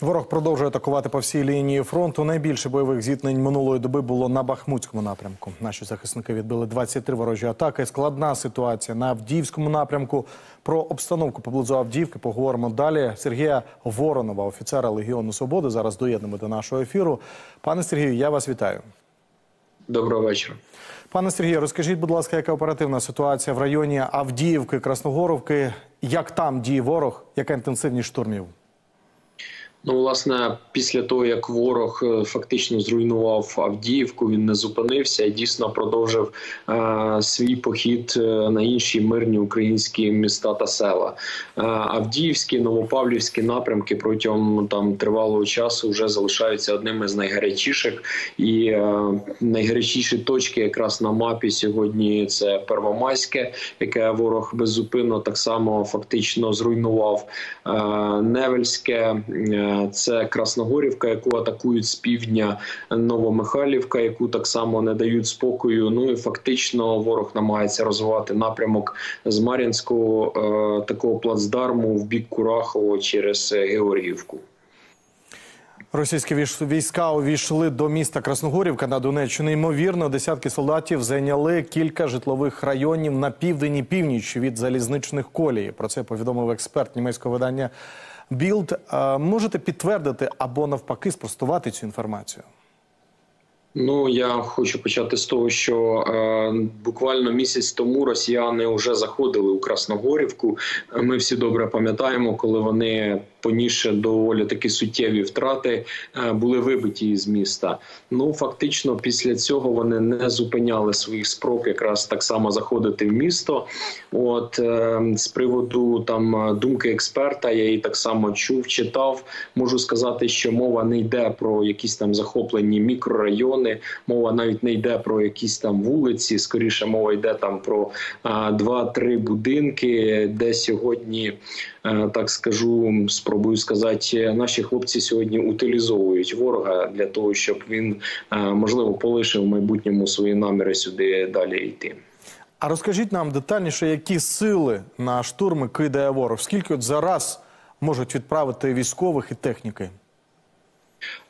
Ворог продовжує атакувати по всій лінії фронту. Найбільше бойових зіткнень минулої доби було на Бахмутському напрямку. Наші захисники відбили 23 ворожі атаки. Складна ситуація на Авдіївському напрямку. Про обстановку поблизу Авдіївки поговоримо далі. Сергія Воронова, офіцера Легіону Свободи, зараз доєднемо до нашого ефіру. Пане Сергію, я вас вітаю. Доброго вечора. Пане Сергію, розкажіть, будь ласка, яка оперативна ситуація в районі Авдіївки, Красногоровки? Як там діє ворог? Яка інтенсивність штурмів? Ну, власне, після того як ворог е, фактично зруйнував Авдіївку, він не зупинився і дійсно продовжив е, свій похід е, на інші мирні українські міста та села. Е, Авдіївські, Новопавлівські напрямки протягом там тривалого часу вже залишаються одними з найгарячіших. І е, найгарячіші точки, якраз на мапі сьогодні, це Первомайське, яке ворог беззупинно так само фактично зруйнував е, Невельське. Е, це Красногорівка, яку атакують з півдня Новомихайлівка, яку так само не дають спокою. Ну і фактично ворог намагається розвивати напрямок з Мар'їнського е, такого плацдарму в бік Курахово через Георгіївку. Російські війська увійшли до міста Красногорівка на Донеччині. Ймовірно, десятки солдатів зайняли кілька житлових районів на південь і північ від залізничних колій. Про це повідомив експерт німецького видання Білд. Можете підтвердити або навпаки спростувати цю інформацію? Ну я хочу почати з того, що е, буквально місяць тому росіяни вже заходили у Красногорівку. Ми всі добре пам'ятаємо, коли вони понісши доволі такі суттєві втрати, е, були вибиті із міста. Ну фактично, після цього вони не зупиняли своїх спроб, якраз так само заходити в місто. От е, з приводу там думки експерта, я її так само чув, читав. Можу сказати, що мова не йде про якісь там захоплені мікрорайони. Мова навіть не йде про якісь там вулиці. Скоріше мова йде там про два-три будинки, де сьогодні е, так скажу, спробую сказати, наші хлопці сьогодні утилізовують ворога для того, щоб він е, можливо полишив в майбутньому свої наміри сюди далі йти. А розкажіть нам детальніше, які сили на штурми кидає ворог? Скільки от зараз можуть відправити військових і техніки?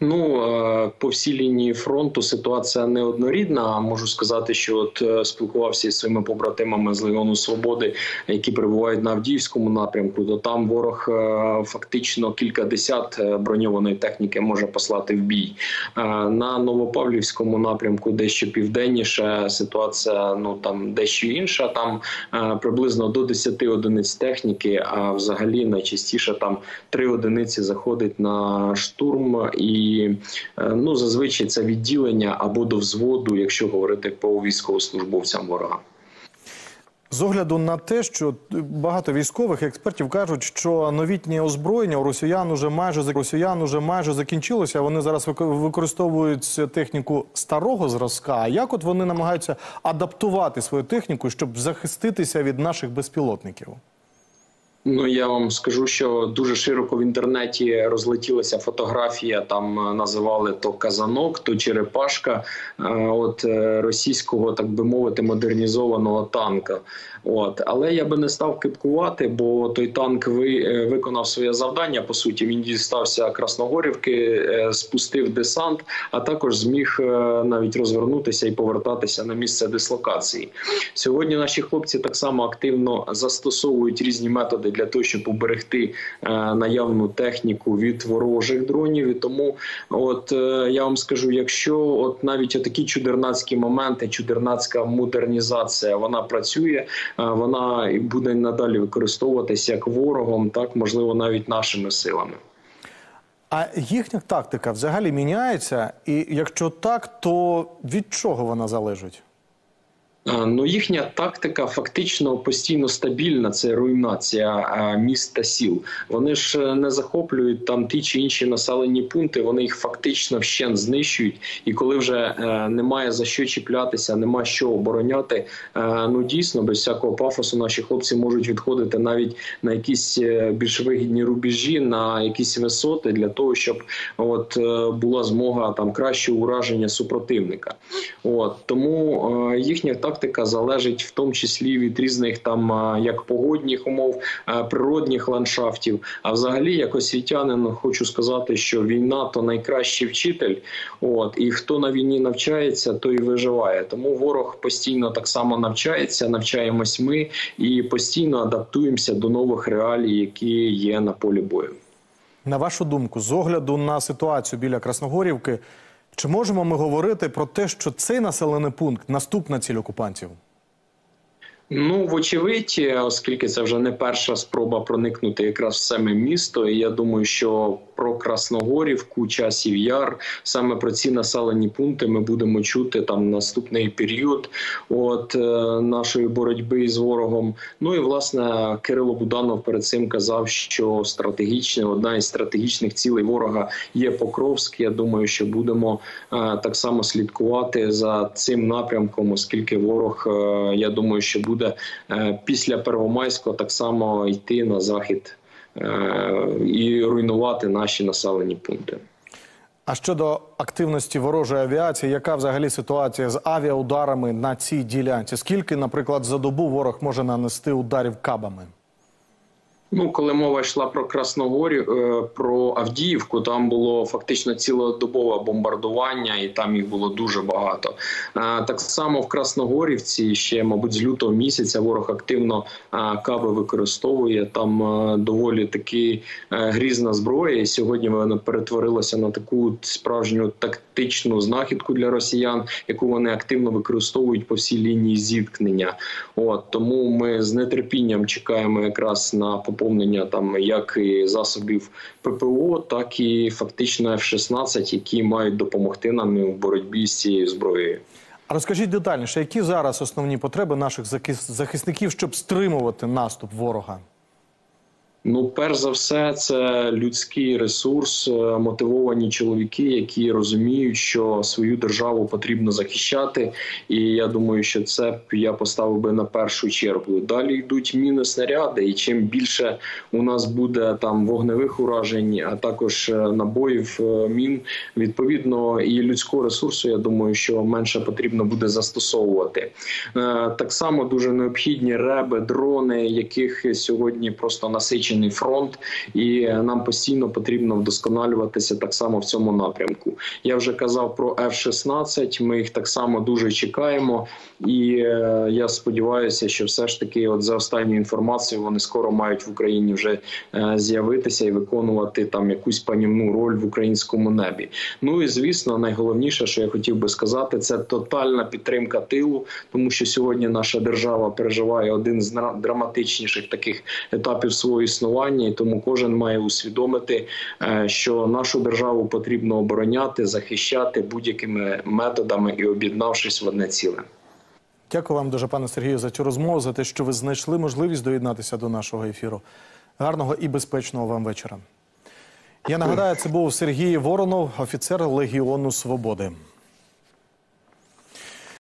Ну е, по всій лінії фронту ситуація неоднорідна. Можу сказати, що от е, спілкувався зі своїми побратимами з Легіону Свободи, які перебувають на Авдіївському напрямку. То там ворог е, фактично кілька десят броньованої техніки може послати в бій. На Новопавлівському напрямку, дещо південніше, ситуація ну там дещо інша. Там приблизно до 10 одиниць техніки. А взагалі найчастіше там три одиниці заходить на штурм і е, ну зазвичай це відділення або до взводу, якщо говорити по військовослужбовцям ворога. З огляду на те, що багато військових експертів кажуть, що новітнє озброєння у росіян уже майже росіян уже майже закінчилося. Вони зараз використовують техніку старого зразка. А як от вони намагаються адаптувати свою техніку, щоб захиститися від наших безпілотників? Ну я вам скажу, що дуже широко в інтернеті розлетілася фотографія. Там е, називали то казанок, то черепашка е, от е, російського, так би мовити, модернізованого танка. От але я би не став кипкувати, бо той танк ви виконав своє завдання. По суті, він дістався Красногорівки, спустив десант, а також зміг навіть розвернутися і повертатися на місце дислокації. Сьогодні наші хлопці так само активно застосовують різні методи для того, щоб уберегти е, наявну техніку від ворожих дронів. І тому, от е, я вам скажу, якщо от навіть такі чудернацькі моменти, чудернацька модернізація, вона працює, е, вона буде надалі використовуватися як ворогом, так можливо, навіть нашими силами. А їхня тактика взагалі міняється, і якщо так, то від чого вона залежить? Ну, їхня тактика фактично постійно стабільна. Це руйнація міст та сіл. Вони ж е, не захоплюють там ті чи інші населені пункти. Вони їх фактично вщент знищують. І коли вже е, немає за що чіплятися, нема що обороняти. Е, ну дійсно без всякого пафосу наші хлопці можуть відходити навіть на якісь більш вигідні рубежі, на якісь висоти для того, щоб от була змога там краще ураження супротивника. От тому їхня тактика тактика залежить в тому числі від різних там як погодних умов, природних ландшафтів. А взагалі, як освітянин, хочу сказати, що війна то найкращий вчитель. От і хто на війні навчається, той виживає. Тому ворог постійно так само навчається, навчаємось ми і постійно адаптуємося до нових реалій, які є на полі бою. На вашу думку, з огляду на ситуацію біля Красногорівки, чи можемо ми говорити про те, що цей населений пункт наступна ціль окупантів? Ну, вочевидь, оскільки це вже не перша спроба проникнути якраз в саме місто. І я думаю, що про Красногорівку, часів яр, саме про ці населені пункти ми будемо чути там наступний період от е, нашої боротьби з ворогом. Ну і власне Кирило Буданов перед цим казав, що стратегічне одна із стратегічних цілей ворога є Покровськ. Я думаю, що будемо е, так само слідкувати за цим напрямком, оскільки ворог, е, я думаю, що буде е, після Первомайського так само йти на захід е, і руйнувати наші населені пункти. А щодо активності ворожої авіації, яка взагалі ситуація з авіаударами на цій ділянці? Скільки, наприклад, за добу ворог може нанести ударів кабами? Ну, коли мова йшла про Красногорі, е, про Авдіївку, там було фактично цілодобове бомбардування, і там їх було дуже багато. Е, Так само в Красногорівці ще, мабуть, з лютого місяця ворог активно е, каби використовує. Там доволі таки грізна зброя. І сьогодні вона перетворилася на таку справжню тактичну знахідку для росіян, яку вони активно використовують по всій лінії зіткнення. От тому ми з нетерпінням чекаємо якраз на поповнення там як і засобів ППО, так і фактично F-16, які мають допомогти нам у боротьбі з цією зброєю. А розкажіть детальніше, які зараз основні потреби наших захис- захисників, щоб стримувати наступ ворога? Ну, перш за все, це людський ресурс, е, мотивовані чоловіки, які розуміють, що свою державу потрібно захищати. І я думаю, що це б я поставив би на першу чергу. Далі йдуть міни снаряди, і чим більше у нас буде там вогневих уражень, а також е, набоїв е, мін, відповідно і людського ресурсу, я думаю, що менше потрібно буде застосовувати. Так само дуже необхідні реби, дрони, яких сьогодні просто насичений фронт, і нам постійно потрібно вдосконалюватися так само в цьому напрямку. Я вже казав про F-16, Ми їх так само дуже чекаємо, і е, я сподіваюся, що все ж таки, от за останньою інформацією, вони скоро мають в Україні вже е, з'явитися і виконувати там якусь панівну роль в українському небі. Ну і звісно, найголовніше, що я хотів би сказати, це тотальна підтримка тилу, тому що сьогодні наша держава переживає один з драматичніших таких етапів свого існування, і тому кожен має усвідомити, е, що нашу державу потрібно обороняти, захищати будь-якими методами і об'єднавшись в одне ціле. Дякую вам дуже, пане Сергію, за цю розмову, за те, що ви знайшли можливість доєднатися до нашого ефіру. Гарного і безпечного вам вечора. Я нагадаю, це був Сергій Воронов, офіцер Легіону Свободи.